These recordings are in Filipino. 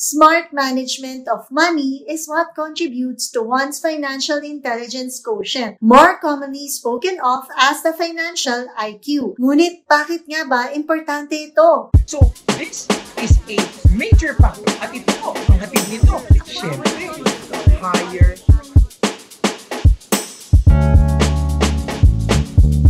Smart management of money is what contributes to one's financial intelligence quotient, more commonly spoken of as the financial IQ. Ngunit bakit nga ba importante ito? So, this is a major factor at ito ang hatid nito. Siyempre, higher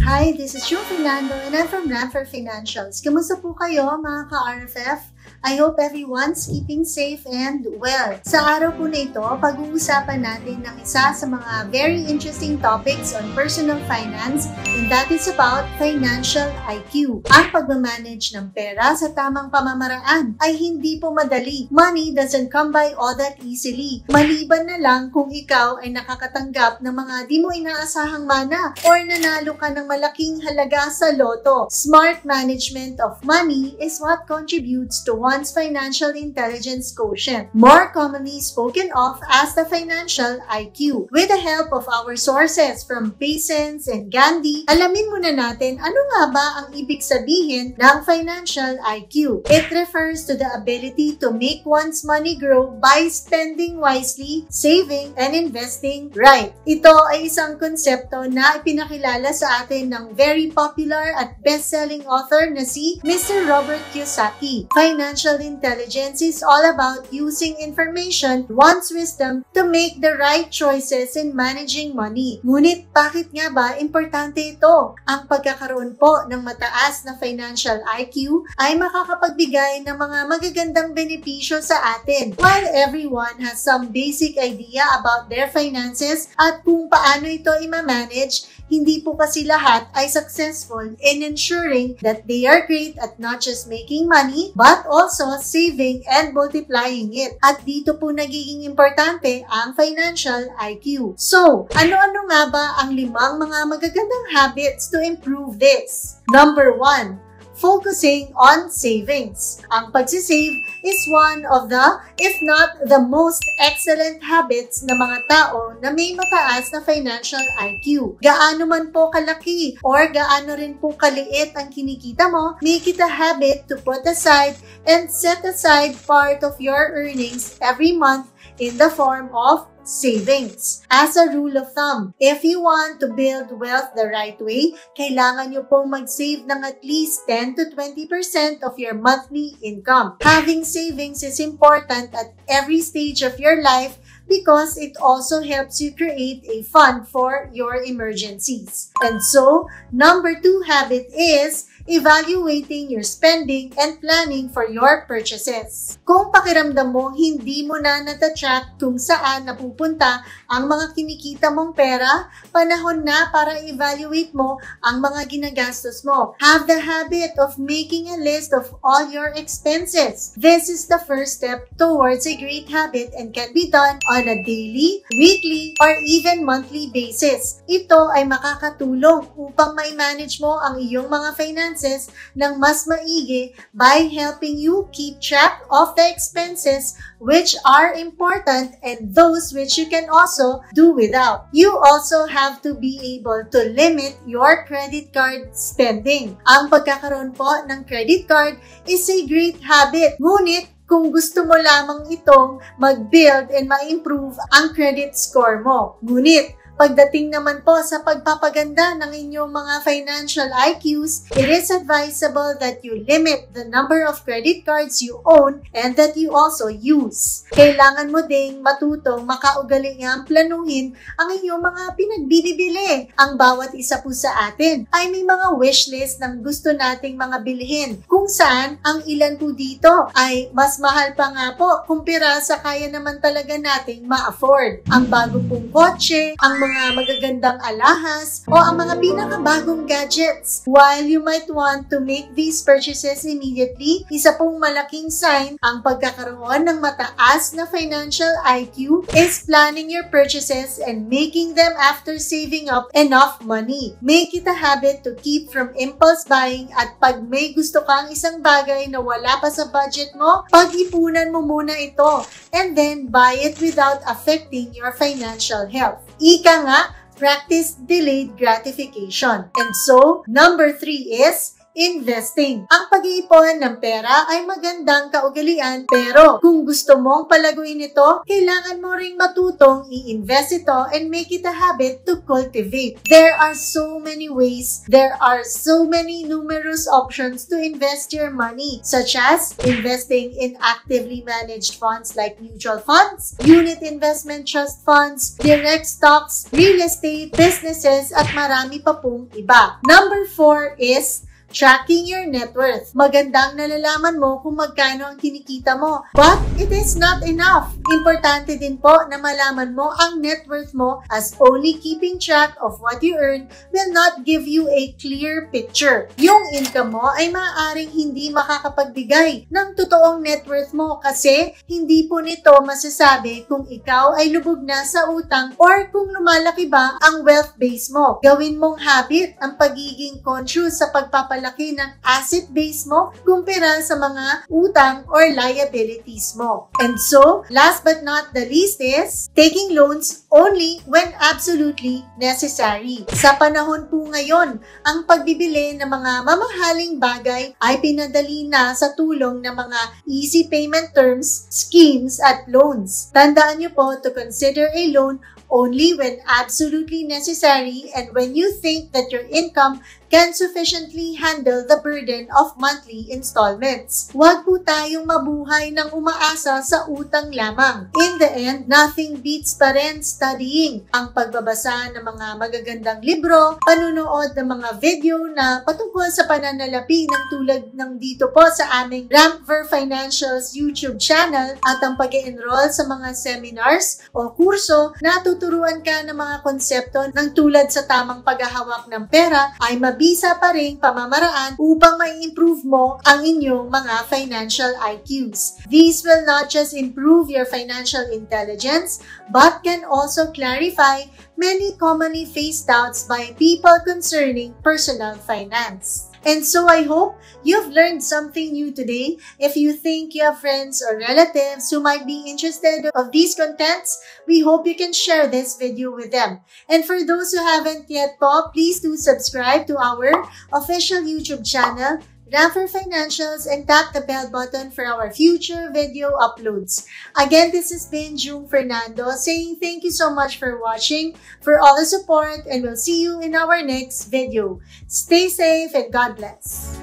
Hi, this is Joe Fernando and I'm from Ranfer Financials. Kamusta po kayo mga ka-RFF? I hope everyone's keeping safe and well. Sa araw po na ito, pag-uusapan natin ng isa sa mga very interesting topics on personal finance and that is about financial IQ. Ang pagmamanage ng pera sa tamang pamamaraan ay hindi po madali. Money doesn't come by all that easily. Maliban na lang kung ikaw ay nakakatanggap ng mga di mo inaasahang mana or nanalo ka ng malaking halaga sa loto. Smart management of money is what contributes to one's financial intelligence quotient, more commonly spoken of as the financial IQ. With the help of our sources from Paysens and Gandhi, alamin muna natin ano nga ba ang ibig sabihin ng financial IQ. It refers to the ability to make one's money grow by spending wisely, saving, and investing right. Ito ay isang konsepto na ipinakilala sa atin ng very popular at best-selling author na si Mr. Robert Kiyosaki. Financial financial intelligence is all about using information, one's wisdom, to make the right choices in managing money. Ngunit bakit nga ba importante ito? Ang pagkakaroon po ng mataas na financial IQ ay makakapagbigay ng mga magagandang benepisyo sa atin. While everyone has some basic idea about their finances at kung paano ito i-manage, hindi po kasi lahat ay successful in ensuring that they are great at not just making money, but also saving and multiplying it. At dito po nagiging importante ang financial IQ. So, ano-ano nga ba ang limang mga magagandang habits to improve this? Number one, focusing on savings. Ang pagsisave is one of the, if not the most excellent habits ng mga tao na may mataas na financial IQ. Gaano man po kalaki or gaano rin po kaliit ang kinikita mo, make it a habit to put aside and set aside part of your earnings every month in the form of savings. As a rule of thumb, if you want to build wealth the right way, kailangan nyo pong mag-save ng at least 10 to 20% of your monthly income. Having savings is important at every stage of your life because it also helps you create a fund for your emergencies. And so, number two habit is evaluating your spending and planning for your purchases. Kung pakiramdam mo hindi mo na natatrack kung saan napupunta ang mga kinikita mong pera, panahon na para evaluate mo ang mga ginagastos mo. Have the habit of making a list of all your expenses. This is the first step towards a great habit and can be done on a daily, weekly, or even monthly basis. Ito ay makakatulong upang ma-manage mo ang iyong mga finances expenses ng mas maigi by helping you keep track of the expenses which are important and those which you can also do without. You also have to be able to limit your credit card spending. Ang pagkakaroon po ng credit card is a great habit. Ngunit kung gusto mo lamang itong mag-build and ma-improve ang credit score mo. Ngunit, Pagdating naman po sa pagpapaganda ng inyong mga financial IQs, it is advisable that you limit the number of credit cards you own and that you also use. Kailangan mo ding matutong makaugalingang planuhin ang inyong mga pinagbibili. Ang bawat isa po sa atin ay may mga wish list ng gusto nating mga bilhin kung saan ang ilan po dito ay mas mahal pa nga po kumpira sa kaya naman talaga nating ma-afford. Ang bago pong kotse, ang mga mga magagandang alahas o ang mga pinakabagong gadgets. While you might want to make these purchases immediately, isa pong malaking sign ang pagkakaroon ng mataas na financial IQ is planning your purchases and making them after saving up enough money. Make it a habit to keep from impulse buying at pag may gusto kang isang bagay na wala pa sa budget mo, pag-ipunan mo muna ito and then buy it without affecting your financial health. Ika nga, practice delayed gratification. And so, number three is investing. Ang pag-iipon ng pera ay magandang kaugalian pero kung gusto mong palaguin ito, kailangan mo ring matutong i-invest ito and make it a habit to cultivate. There are so many ways, there are so many numerous options to invest your money such as investing in actively managed funds like mutual funds, unit investment trust funds, direct stocks, real estate, businesses at marami pa pong iba. Number four is Tracking your net worth. Magandang nalalaman mo kung magkano ang kinikita mo. But it is not enough. Importante din po na malaman mo ang net worth mo as only keeping track of what you earn will not give you a clear picture. Yung income mo ay maaaring hindi makakapagbigay ng totoong net worth mo kasi hindi po nito masasabi kung ikaw ay lubog na sa utang or kung lumalaki ba ang wealth base mo. Gawin mong habit ang pagiging conscious sa pagpapalaki pagpapalaki ng asset base mo kumpara sa mga utang or liabilities mo. And so, last but not the least is taking loans only when absolutely necessary. Sa panahon po ngayon, ang pagbibili ng mga mamahaling bagay ay pinadali na sa tulong ng mga easy payment terms, schemes at loans. Tandaan niyo po to consider a loan only when absolutely necessary and when you think that your income can sufficiently handle the burden of monthly installments. Huwag po tayong mabuhay ng umaasa sa utang lamang. In the end, nothing beats pa rin studying. Ang pagbabasa ng mga magagandang libro, panunood ng mga video na patungkol sa pananalapi ng tulad ng dito po sa aming Rampver Financials YouTube channel at ang pag enroll sa mga seminars o kurso na tuturuan ka ng mga konsepto ng tulad sa tamang paghahawak ng pera ay mabilis mabisa pa rin pamamaraan upang ma-improve mo ang inyong mga financial IQs. These will not just improve your financial intelligence, but can also clarify many commonly faced doubts by people concerning personal finance. And so I hope you've learned something new today. If you think you have friends or relatives who might be interested of these contents, we hope you can share this video with them. And for those who haven't yet po, please do subscribe to our official YouTube channel Raffle Financials and tap the bell button for our future video uploads. Again, this has been June Fernando saying thank you so much for watching, for all the support, and we'll see you in our next video. Stay safe and God bless.